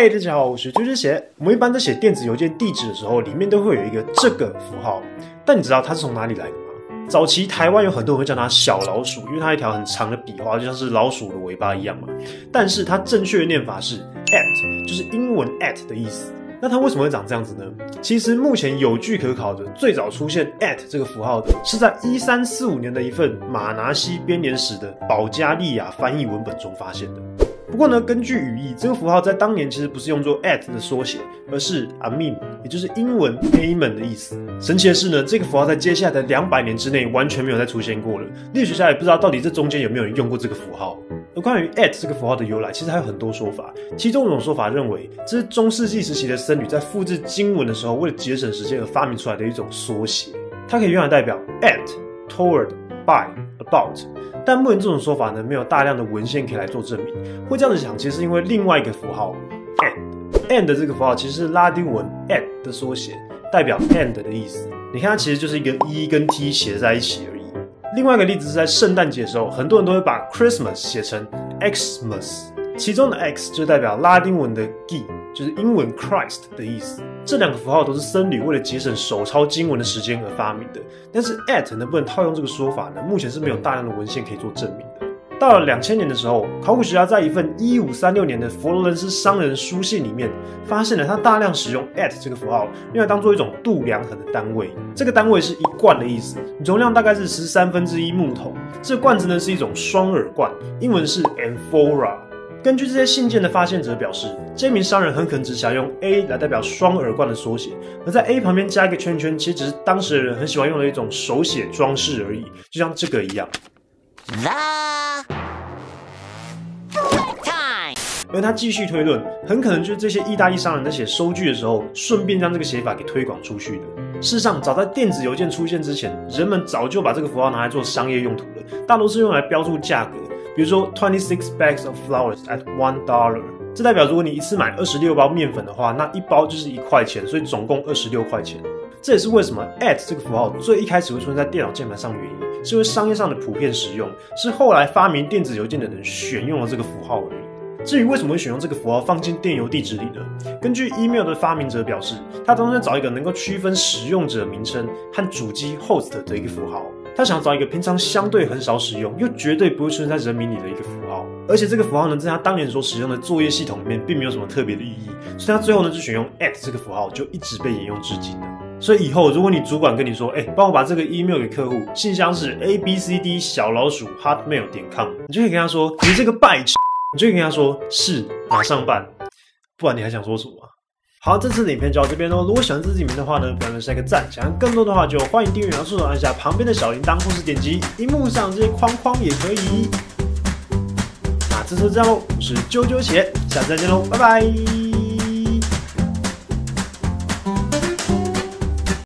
嘿，大家好，我是啾啾鞋。我们一般在写电子邮件地址的时候，里面都会有一个这个符号。但你知道它是从哪里来的吗？早期台湾有很多人会叫它小老鼠，因为它一条很长的笔画，就像是老鼠的尾巴一样嘛。但是它正确的念法是 at，就是英文 at 的意思。那它为什么会长这样子呢？其实目前有据可考的，最早出现 at 这个符号的是在一三四五年的一份马拿西编年史的保加利亚翻译文本中发现的。不过呢，根据语义，这个符号在当年其实不是用作 at 的缩写，而是 amin，也就是英文 amen 的意思。神奇的是呢，这个符号在接下来的两百年之内完全没有再出现过了。历史学家也不知道到底这中间有没有人用过这个符号。而关于 at 这个符号的由来，其实还有很多说法。其中一种说法认为，这是中世纪时期的僧侣在复制经文的时候，为了节省时间而发明出来的一种缩写。它可以用来代表 at、toward、by、about。但目前这种说法呢，没有大量的文献可以来做证明。会这样子想，其实是因为另外一个符号 and，and 这个符号其实是拉丁文 and 的缩写，代表 and 的意思。你看它其实就是一个 e 跟 t 写在一起而已。另外一个例子是在圣诞节的时候，很多人都会把 Christmas 写成 Xmas，其中的 X 就代表拉丁文的 G。就是英文 Christ 的意思，这两个符号都是僧侣为了节省手抄经文的时间而发明的。但是 at 能不能套用这个说法呢？目前是没有大量的文献可以做证明的。到了两千年的时候，考古学家在一份一五三六年的佛罗伦斯商人书信里面，发现了他大量使用 at 这个符号，用来当做一种度量衡的单位。这个单位是一罐的意思，容量大概是十三分之一木桶。这个罐子呢是一种双耳罐，英文是 amphora。根据这些信件的发现者表示，这名商人很可能只想用 A 来代表双耳冠的缩写，而在 A 旁边加一个圈圈，其实只是当时的人很喜欢用的一种手写装饰而已，就像这个一样。The 而他继续推论，很可能就是这些意大利商人在写收据的时候，顺便将这个写法给推广出去的。事实上，早在电子邮件出现之前，人们早就把这个符号拿来做商业用途了，大多是用来标注价格。比如说，twenty six bags of flowers at one dollar，这代表如果你一次买二十六包面粉的话，那一包就是一块钱，所以总共二十六块钱。这也是为什么 at 这个符号最一开始会出现在电脑键盘上的原因，是因为商业上的普遍使用，是后来发明电子邮件的人选用了这个符号而已。至于为什么会选用这个符号放进电邮地址里呢？根据 email 的发明者表示，他打算找一个能够区分使用者名称和主机 host 的一个符号。他想找一个平常相对很少使用，又绝对不会出现在人名里的一个符号，而且这个符号呢，在他当年所使用的作业系统里面，并没有什么特别的意义，所以他最后呢，就选用 at 这个符号，就一直被沿用至今了。所以以后如果你主管跟你说，哎，帮我把这个 email 给客户，信箱是 a b c d 小老鼠 hotmail 点 com，你就可以跟他说，你这个败，你就可以跟他说，是马上办，不然你还想说什么？好，这次影片就到这边喽。如果喜欢这支影片的话呢，不要忘下一个赞。想要更多的话，就欢迎订阅，然后顺手按下旁边的小铃铛，或是点击荧幕上这些框框也可以。那这次这样喽，我是啾啾鞋，下次再见喽，拜拜。